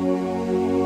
Música